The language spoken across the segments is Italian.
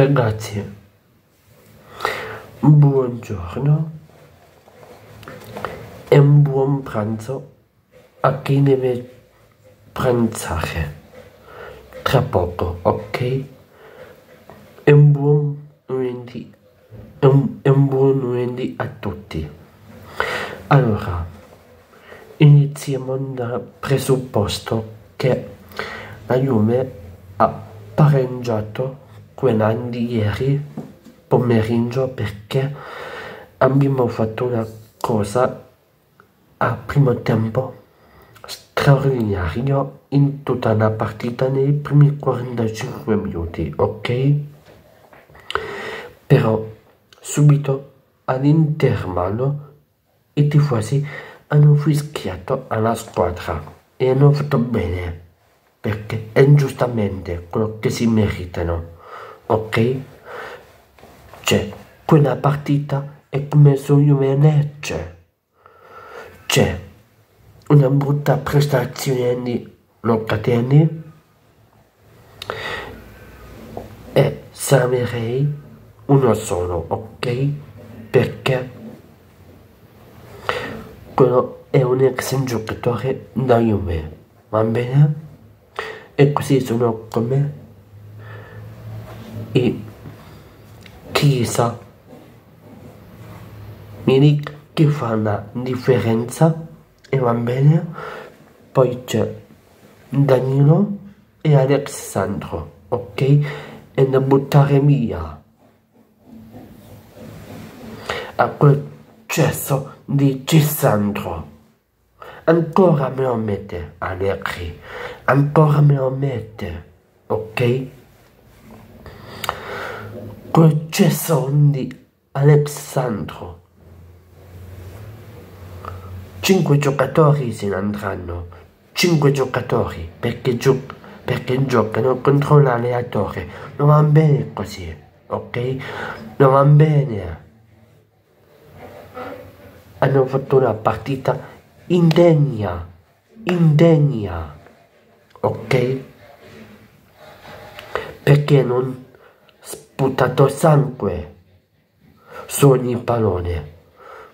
Ragazzi, buongiorno. E un buon pranzo. A chi deve pranzare? Tra poco, ok? E un buon lunedì, e un, e un buon lunedì a tutti. Allora, iniziamo dal presupposto che la Juve ha pareggiato quella di ieri pomeriggio perché abbiamo fatto una cosa a primo tempo straordinario in tutta la partita nei primi 45 minuti, ok? Però subito all'intervallo i tifosi hanno fischiato alla squadra e hanno fatto bene perché è giustamente quello che si meritano, ok? Cioè, quella partita è come su Juventus. C'è una brutta prestazione di Locatelli e salverei uno solo, ok? Perché quello è un ex giocatore da Juve, va bene? E così sono come e Chiesa. Milik che fa la differenza e va bene. Poi c'è Danilo e Alessandro, ok? E da buttare via. A quel cesso di Cisandro. Ancora me lo mette Allegri ancora me lo mette, ok? Processo di Alessandro. Cinque giocatori se ne andranno, cinque giocatori, perché, gio perché giocano contro l'alleatore. Non va bene così, ok? Non va bene. Hanno fatto una partita indegna, indegna ok? Perché non sputato sangue su ogni pallone,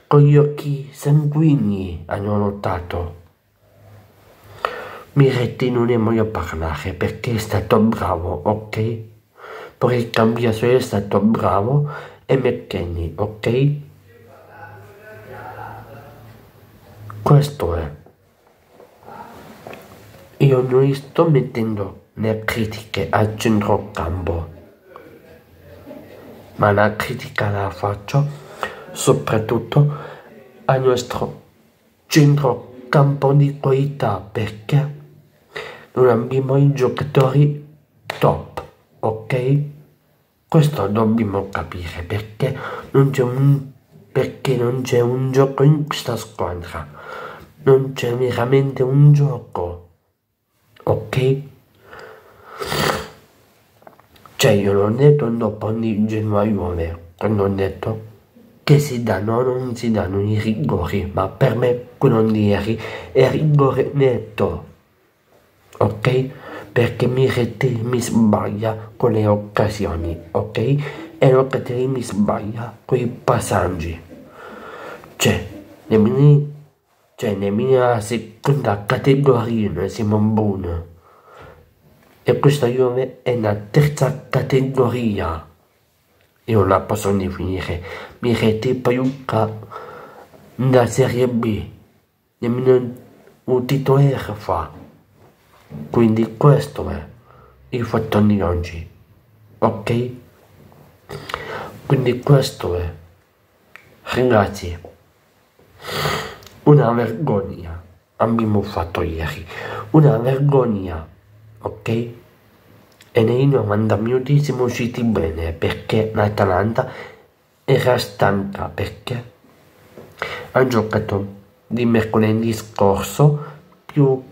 con gli occhi sanguigni hanno lottato. Miretti non ne voglio parlare perché è stato bravo, ok? Per il cambiato è stato bravo e McKenny, ok? Questo è. Io non sto mettendo le critiche al centrocampo, ma la critica la faccio soprattutto al nostro centrocampo di qualità perché non abbiamo i giocatori top, ok? Questo dobbiamo capire perché non c'è un, non c'è un gioco in questa squadra, non c'è veramente un gioco ok? Cioè io l'ho detto dopo di Genuaione, quando ho detto che si danno o non si danno i rigori, ma per me quello di ieri è rigore netto, ok? Perché Miretti mi sbaglia con le occasioni, ok? E Locatelli mi sbaglia con i passaggi. Cioè, nemmeno cioè nella seconda categoria noi siamo buoni e questa Juve è la terza categoria. Io la posso definire Miretti Paiuca da Serie B. Nemmeno un titolare fa. Quindi questo è il fatto di oggi. Ok? Quindi questo è. Ragazzi una vergogna. Abbiamo fatto ieri, una vergogna, ok? E nei 90 minuti siamo usciti bene perché l'Atalanta era stanca perché ha giocato di mercoledì scorso più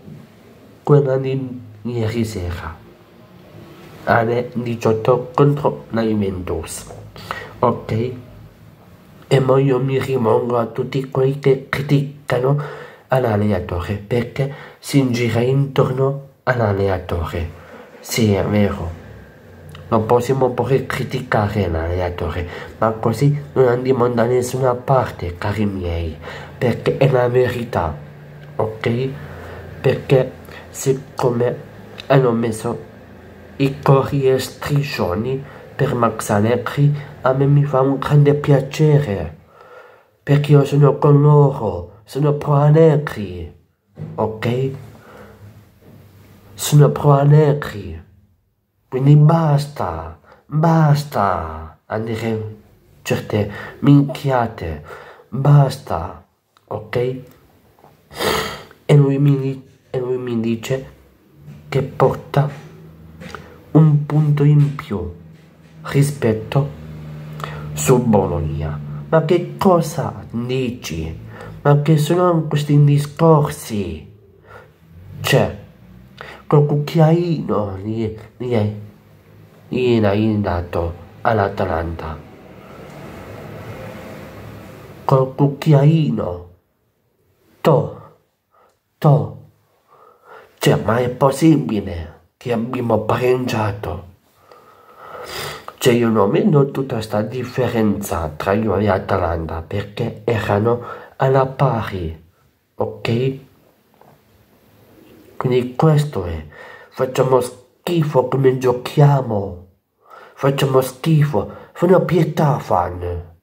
quella di ieri sera alle 18 contro la Juventus ok e mo io mi rimongo a tutti quelli che criticano all'alleatore perché si gira intorno all'alleatore. Sì, è vero. non possiamo pure criticare l'allenatore, ma così non andiamo da nessuna parte, cari miei, perché è la verità, ok? Perché siccome hanno messo i cori e striscioni per Max Allegri, a me mi fa un grande piacere, perché io sono con loro, sono pro Allegri, ok? Sono pro Allegri. Quindi basta, basta a dire certe minchiate, basta, ok? E lui mi, e lui mi dice che porta un punto in più rispetto su Bologna. Ma che cosa dici? Ma che sono questi discorsi? Cioè, cucchiaino gli hai dato all'Atalanta. Col cucchiaino. To. To. Cioè, ma è possibile che abbiamo pareggiato? Cioè, io non vedo tutta questa differenza tra io e Atalanta perché erano alla pari, ok? Quindi questo è, facciamo schifo come giochiamo, facciamo schifo, fanno pietà fan,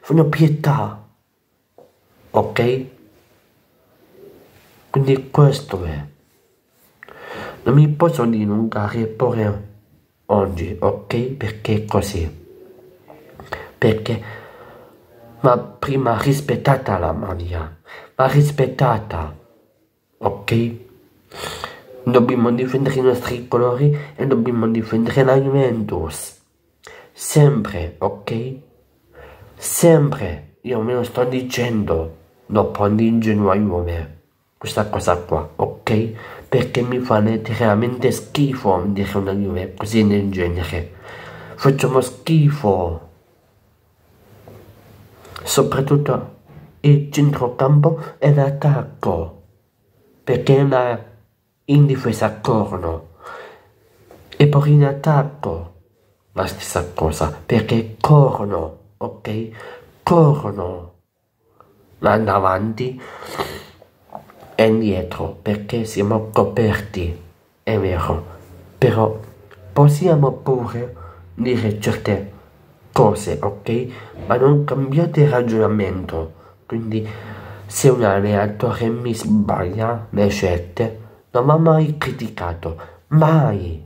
fanno pietà, ok? Quindi questo è. Non mi posso dilungare pure oggi, ok? Perché così. Perché ma prima rispettata la maglia, ma rispettata, ok? Dobbiamo difendere i nostri colori e dobbiamo difendere la Juventus. Sempre, ok? Sempre, io me lo sto dicendo dopo di Genoa Juve questa cosa qua, ok? Perché mi fa letteralmente schifo dire una Juve così nel genere. Facciamo schifo. Soprattutto il centrocampo e l'attacco. Perché la in difesa corrono e poi in attacco la stessa cosa perché corrono ok? Corrono. Vanno avanti e indietro perché siamo coperti è vero. Però possiamo pure dire certe cose ok? Ma non cambiate ragionamento. Quindi se un allenatore mi sbaglia le scelte non mi ha mai criticato, mai,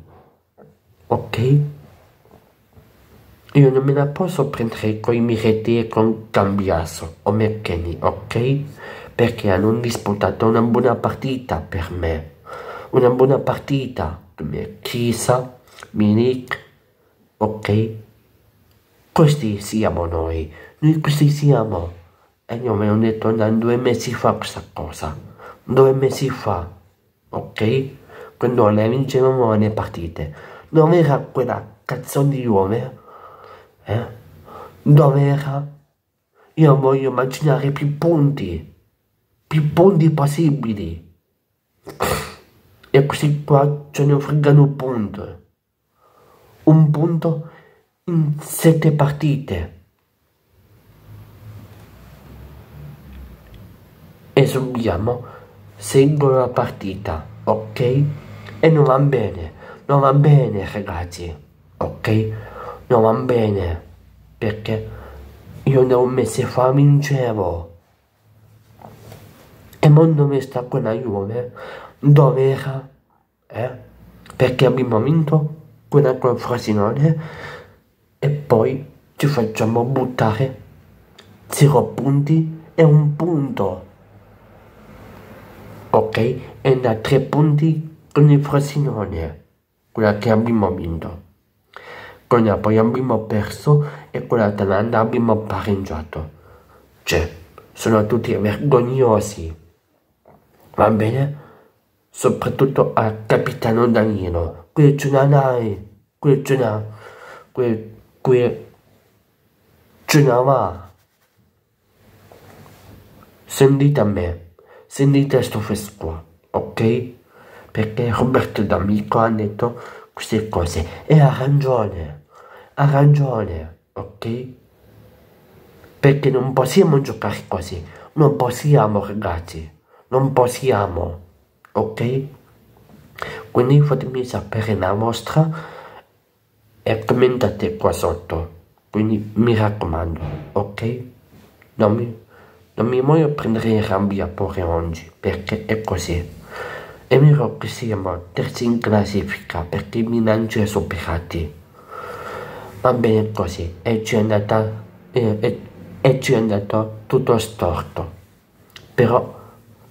ok? Io non me la posso prendere con i Miretti e con Cambiaso o McKenny, ok? Perché hanno disputato una buona partita per me, una buona partita come Chisa, Milik, ok? Questi siamo noi, noi questi siamo. E io me l'ho detto da due mesi fa questa cosa, due mesi fa ok? Quando le vincevamo le partite. Dove era quella cazzo di Juve? Eh? Dove era? Io voglio immaginare più punti, più punti possibili. E questi qua ce ne fregano un punto. Un punto in sette partite. E subiamo singola partita, ok? E non va bene, non va bene ragazzi, ok? Non va bene, perché io da un mese fa vincevo. E non dove sta quella Juve? Dove era? Eh? Perché abbiamo vinto con Frosinone e poi ci facciamo buttare zero punti e un punto ok? E da tre punti con il Frosinone, quella che abbiamo vinto. Con la poi abbiamo perso e con l'Atalanta abbiamo pareggiato. Cioè, sono tutti vergognosi. Va bene? Soprattutto al capitano Danilo. Qui c'è una nave, qui c'è una... qui... qui... ce ne va. Sentite a me sentite sto fresco, ok? Perché Roberto D'Amico ha detto queste cose e ha ragione, ha ragione, ok? Perché non possiamo giocare così, non possiamo ragazzi, non possiamo, ok? Quindi fatemi sapere la vostra e commentate qua sotto, quindi mi raccomando, ok? Non mi, non mi voglio prendere in rabbia pure oggi, perché è così. È vero che siamo terzi in classifica perché i bilanci sono superati. Va bene così e ci è andata e, e, e ci è andato tutto storto. Però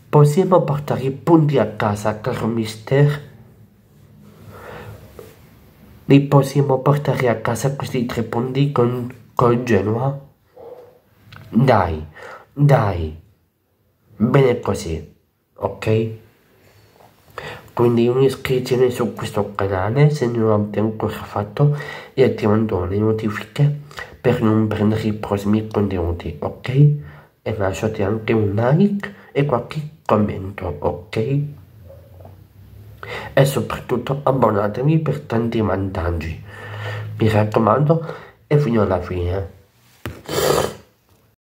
possiamo portare i punti a casa, caro mister? Li possiamo portare a casa questi tre punti con, con Genoa? Dai, dai. Bene così, ok? Quindi un'iscrizione su questo canale se non l'avete ancora fatto e attivando le notifiche per non prendere i prossimi contenuti, ok? E lasciate anche un like e qualche commento, ok? E soprattutto abbonatevi per tanti vantaggi. Mi raccomando e fino alla fine.